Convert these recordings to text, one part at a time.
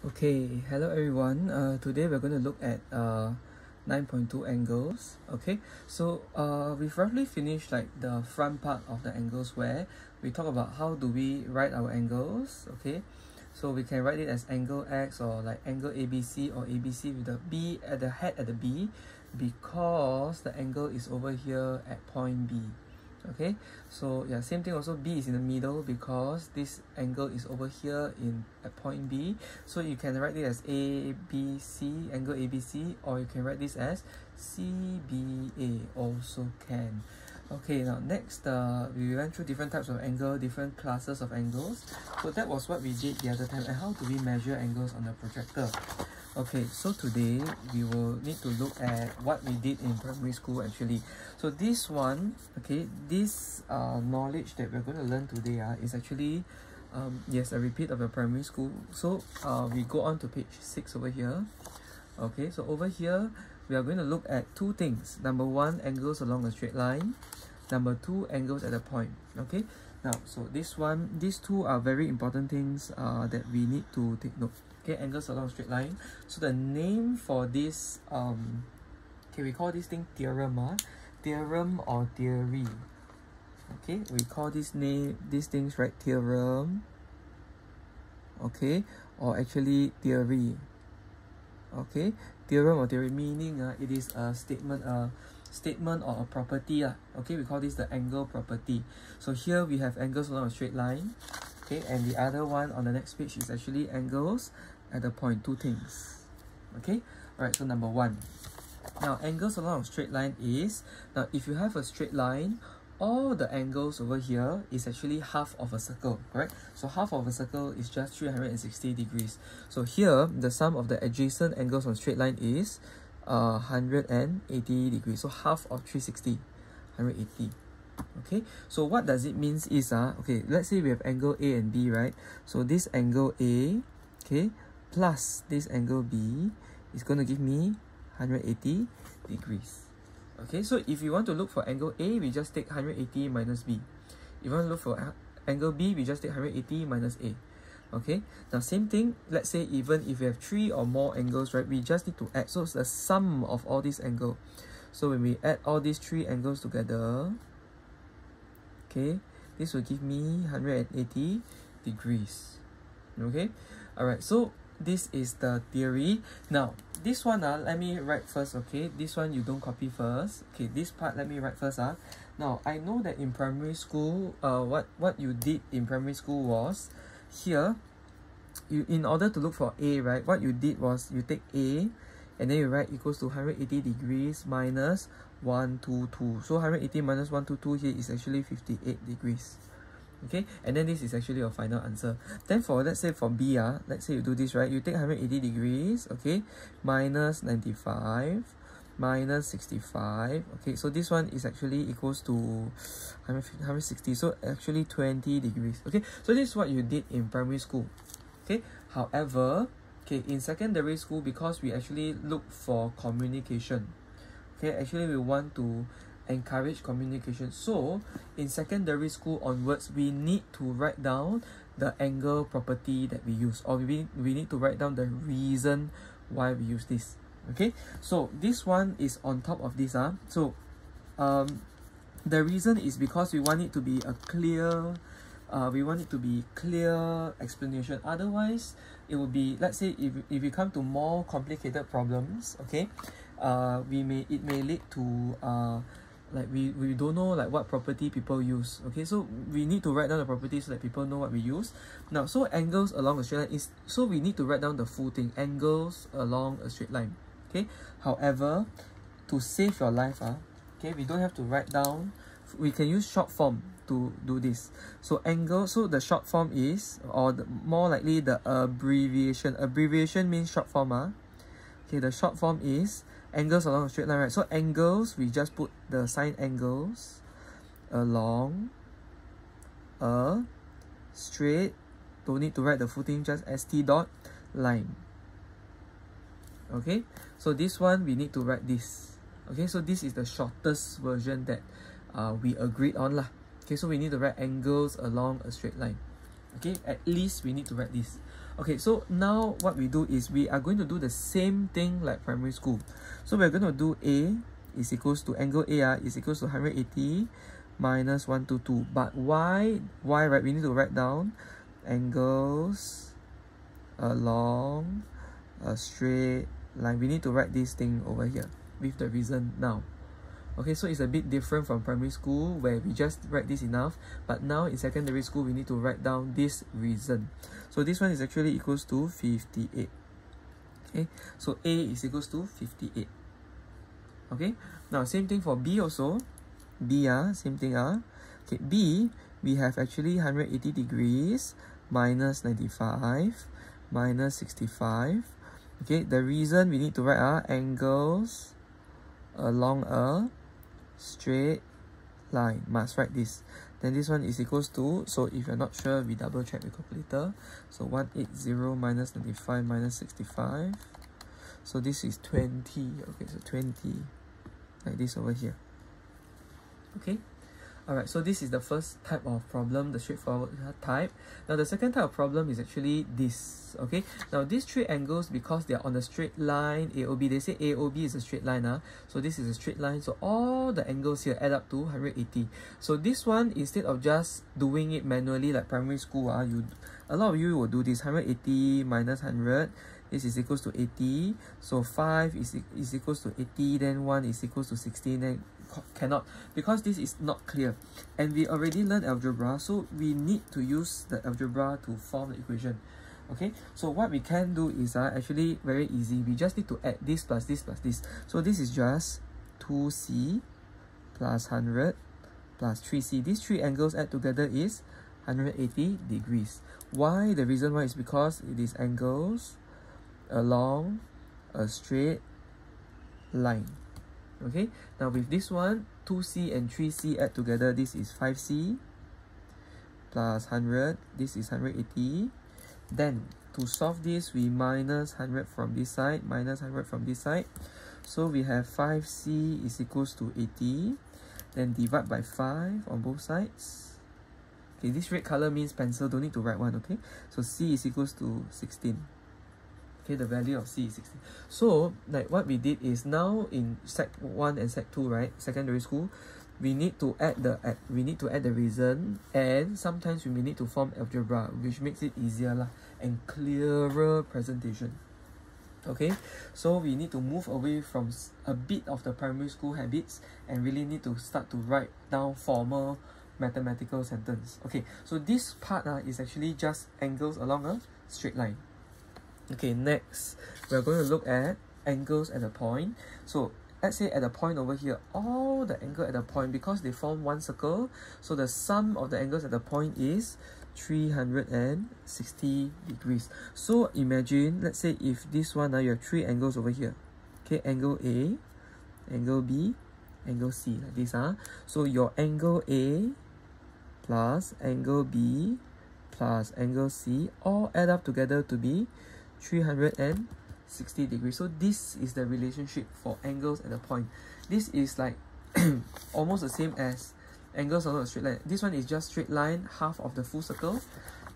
Okay, hello everyone. Uh, today we're going to look at uh, 9.2 angles. Okay, so uh, we've roughly finished like the front part of the angles where we talk about how do we write our angles. Okay, so we can write it as angle X or like angle ABC or ABC with the B at the head at the B because the angle is over here at point B okay? So yeah same thing also b is in the middle because this angle is over here in at point b. So you can write it as abc angle abc or you can write this as cba also can okay now next uh, we went through different types of angle different classes of angles so that was what we did the other time and how do we measure angles on the projector Okay, so today we will need to look at what we did in primary school actually. So this one, okay, this uh, knowledge that we're going to learn today uh, is actually, um, yes, a repeat of the primary school. So uh, we go on to page 6 over here. Okay, so over here, we are going to look at two things. Number one, angles along a straight line. Number two, angles at a point. Okay, now, so this one, these two are very important things uh, that we need to take note okay? Angles along straight line. So the name for this um okay we call this thing theorem uh, theorem or theory okay? We call this name these things right theorem okay? Or actually theory okay? Theorem or theory meaning uh, it is a statement uh, statement or a property uh, okay we call this the angle property. So here we have angles along a straight line. Okay and the other one on the next page is actually angles at the point two things. Okay all right so number one. Now angles along a straight line is now if you have a straight line all the angles over here is actually half of a circle correct? So half of a circle is just 360 degrees. So here the sum of the adjacent angles on straight line is uh 180 degrees. So half of 360 180 okay? So what does it means is uh okay let's say we have angle a and b right? So this angle a okay plus this angle b is going to give me 180 degrees. Okay? So if you want to look for angle a we just take 180 minus b. If you want to look for angle b we just take 180 minus a okay? Now same thing let's say even if we have three or more angles right we just need to add so it's the sum of all these angles so when we add all these three angles together okay this will give me 180 degrees. Okay? All right so this is the theory. Now this one uh, let me write first okay? This one you don't copy first. Okay this part let me write first uh. now I know that in primary school uh, what what you did in primary school was here you in order to look for A right what you did was you take A and then you write equals to 180 degrees minus 122 so 180 minus 122 here is actually 58 degrees. Okay? And then this is actually your final answer. Then for let's say for b uh, let's say you do this right you take 180 degrees okay minus 95 minus 65 okay so this one is actually equals to 160 so actually 20 degrees. Okay so this is what you did in primary school. Okay however okay in secondary school because we actually look for communication. Okay actually we want to encourage communication. So in secondary school onwards we need to write down the angle property that we use or we, we need to write down the reason why we use this okay so this one is on top of this uh. so um the reason is because we want it to be a clear uh, we want it to be clear explanation. Otherwise it will be let's say if, if we come to more complicated problems okay uh, we may it may lead to uh, like we, we don't know like what property people use. Okay so we need to write down the properties so that people know what we use. Now so angles along a straight line is so we need to write down the full thing. Angles along a straight line okay however to save your life uh, okay we don't have to write down we can use short form to do this so angle so the short form is or the, more likely the abbreviation abbreviation means short form uh. okay the short form is angles along a straight line, right? So angles, we just put the sign angles along a straight, don't need to write the full thing, just st dot line. Okay, so this one, we need to write this. Okay, so this is the shortest version that uh, we agreed on lah. Okay, so we need to write angles along a straight line. Okay, at least we need to write this. Okay, so now what we do is we are going to do the same thing like primary school. So we're going to do A is equals to angle A uh, is equals to 180 minus 122. But why, why, right? We need to write down angles along a straight line. We need to write this thing over here with the reason now. Okay, so it's a bit different from primary school where we just write this enough. But now in secondary school, we need to write down this reason. So this one is actually equals to 58. Okay, so A is equals to 58. Okay, now same thing for B also. B, ah, same thing. Ah. Okay, B, we have actually 180 degrees minus 95 minus 65. Okay, the reason we need to write are angles along a straight line. Must write this. Then this one is equals to, so if you're not sure, we double check the calculator. So 180 minus 95 minus 65. So this is 20. Okay, so 20. Like this over here. Okay. Alright, so this is the first type of problem, the straightforward type. Now the second type of problem is actually this, okay? Now these three angles, because they are on a straight line, AOB, they say AOB is a straight line, uh, so this is a straight line, so all the angles here add up to 180. So this one, instead of just doing it manually like primary school, uh, you, a lot of you will do this, 180 minus 100, this is equals to 80, so 5 is, is equals to 80, then 1 is equals to 16, then cannot because this is not clear. And we already learned algebra so we need to use the algebra to form the equation. Okay? So what we can do is uh, actually very easy. We just need to add this plus this plus this. So this is just 2c plus 100 plus 3c these three angles add together is 180 degrees. Why? The reason why is because is angles along a straight line okay? Now with this one 2c and 3c add together this is 5c plus 100 this is 180 then to solve this we minus 100 from this side minus 100 from this side. So we have 5c is equals to 80 then divide by 5 on both sides. Okay this red color means pencil. Don't need to write one okay? So c is equals to 16 okay the value of c is 16 so like what we did is now in sec 1 and sec 2 right secondary school we need to add the we need to add the reason and sometimes we may need to form algebra which makes it easier lah and clearer presentation. Okay? So we need to move away from a bit of the primary school habits and really need to start to write down formal mathematical sentence. Okay? So this part uh, is actually just angles along a straight line Okay, next, we're going to look at angles at a point. So let's say at a point over here, all the angle at the point, because they form one circle, so the sum of the angles at the point is 360 degrees. So imagine, let's say if this one, now uh, you have three angles over here. Okay, angle A, angle B, angle C, like this. Huh? So your angle A plus angle B plus angle C all add up together to be 360 degrees. So this is the relationship for angles at a point. This is like almost the same as angles along a straight line. This one is just straight line, half of the full circle.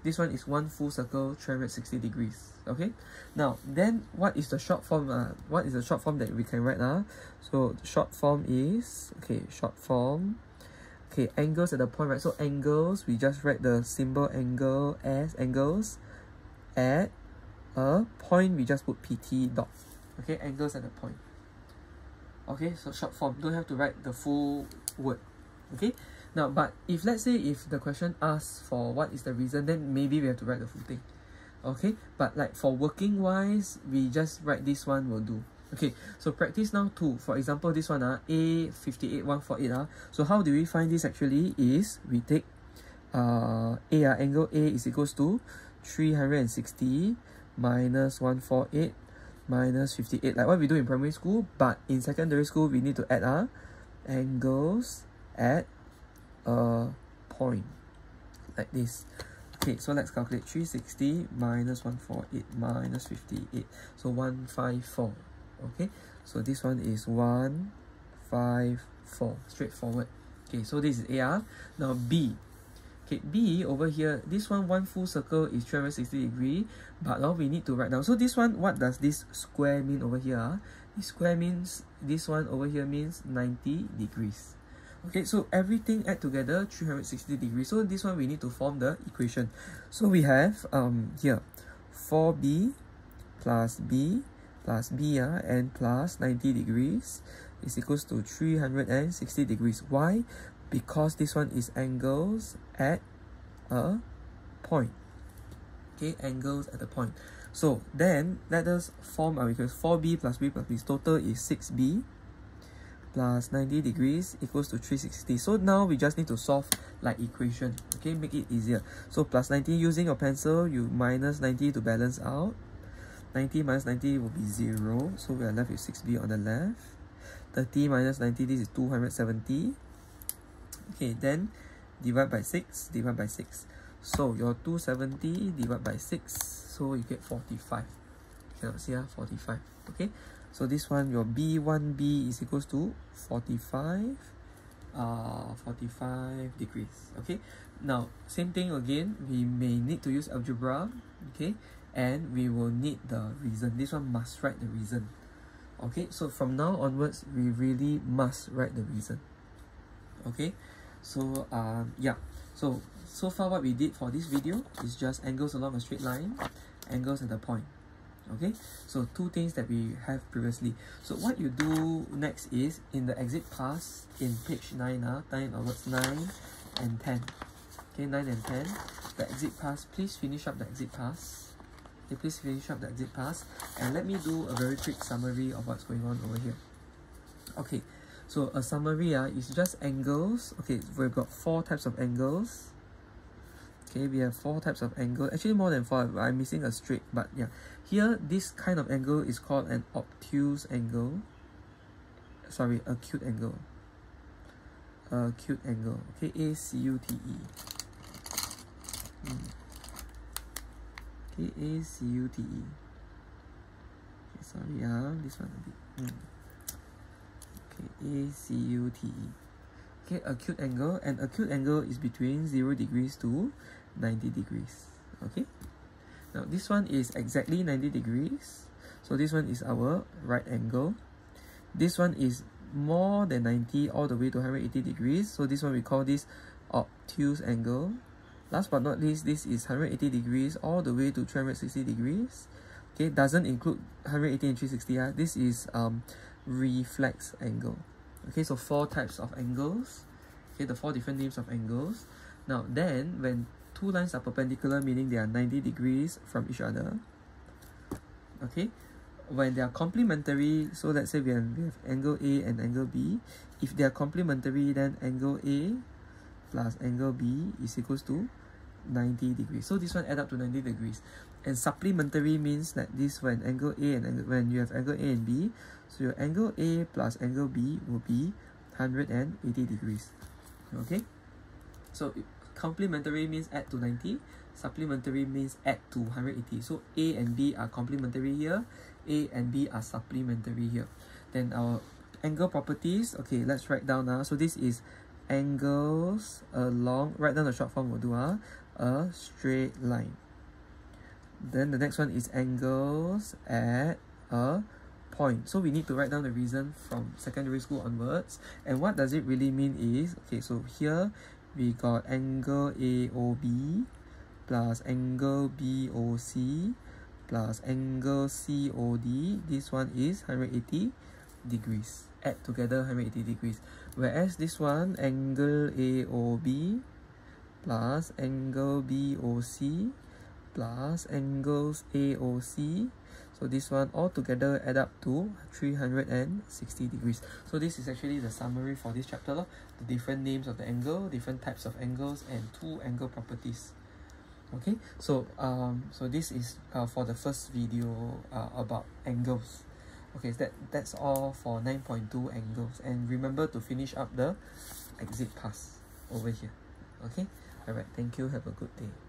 This one is one full circle, 360 degrees. Okay. Now, then what is the short form? Uh, what is the short form that we can write? Uh? So short form is, okay, short form. Okay, angles at the point, right? So angles, we just write the symbol angle as angles at a point we just put pt dot. Okay angles at the point. Okay so short form. Don't have to write the full word. Okay? Now but if let's say if the question asks for what is the reason then maybe we have to write the full thing. Okay? But like for working wise we just write this one will do. Okay so practice now too. for example this one uh, a 58148 uh, so how do we find this actually is we take uh, a uh, angle a is equals to 360 minus 148 minus 58 like what we do in primary school but in secondary school we need to add our angles at a point. Like this. Okay so let's calculate 360 minus 148 minus 58 so 154 okay so this one is 154 straightforward. Okay so this is AR now B Okay, B over here, this one, one full circle is 360 degree, but now we need to write down. So this one, what does this square mean over here? Ah? This square means, this one over here means 90 degrees. Okay, so everything add together 360 degrees. So this one we need to form the equation. So we have um here 4b plus b plus b uh, and plus 90 degrees is equals to 360 degrees. Why? Because this one is angles at a point. Okay, angles at a point. So then let us form our equation. 4b plus b plus b total is 6b plus 90 degrees equals to 360. So now we just need to solve like equation. Okay, make it easier. So plus 90 using your pencil, you minus 90 to balance out. 90 minus 90 will be 0. So we are left with 6b on the left. 30 minus 90, this is 270. Okay, then divide by 6, divide by 6. So your 270 divided by 6, so you get 45. You cannot see, ah, 45. Okay, so this one, your B1B is equals to 45, uh, 45 degrees. Okay, now same thing again, we may need to use algebra. Okay, and we will need the reason. This one must write the reason. Okay, so from now onwards, we really must write the reason. Okay, so um, yeah, so so far what we did for this video is just angles along a straight line, angles at the point. Okay, so two things that we have previously. So what you do next is in the exit pass in page 9, uh, 9 onwards 9 and 10. Okay, 9 and 10. The exit pass, please finish up the exit pass. Okay, please finish up the exit pass and let me do a very quick summary of what's going on over here. Okay, so a summary uh, is just angles. Okay, we've got four types of angles. Okay, we have four types of angle. Actually, more than four. I'm missing a straight, but yeah. Here, this kind of angle is called an obtuse angle. Sorry, acute angle. Acute angle. Okay, A-C-U-T-E. Hmm. Okay, A-C-U-T-E. Okay, sorry, ah, this one a bit. Mm. A-C-U-T-E. Okay, acute angle, and acute angle is between 0 degrees to 90 degrees. Okay, now this one is exactly 90 degrees. So this one is our right angle. This one is more than 90 all the way to 180 degrees. So this one we call this obtuse angle. Last but not least, this is 180 degrees all the way to 360 degrees. Okay, doesn't include 180 and 360. Uh. This is um, reflex angle. Okay, so four types of angles. Okay, the four different names of angles. Now, then, when two lines are perpendicular, meaning they are 90 degrees from each other. Okay, when they are complementary, so let's say we have, we have angle A and angle B. If they are complementary, then angle A plus angle B is equals to 90 degrees. So this one add up to 90 degrees. And supplementary means that this when angle A and angle, when you have angle A and B, so your angle A plus angle B will be 180 degrees. Okay? So complementary means add to 90. Supplementary means add to 180. So A and B are complementary here. A and B are supplementary here. Then our angle properties. Okay, let's write down now. So this is angles along, write down the short form we'll do uh, a straight line. Then the next one is angles at a point. So we need to write down the reason from secondary school onwards. And what does it really mean is, okay, so here we got angle AOB plus angle BOC plus angle COD. This one is 180 degrees. Add together 180 degrees. Whereas this one, angle AOB plus angle BOC plus angles AOC. So this one all together add up to 360 degrees. So this is actually the summary for this chapter. The different names of the angle, different types of angles, and two angle properties. Okay, so um, so this is uh, for the first video uh, about angles. Okay, that that's all for 9.2 angles. And remember to finish up the exit pass over here. Okay, alright, thank you, have a good day.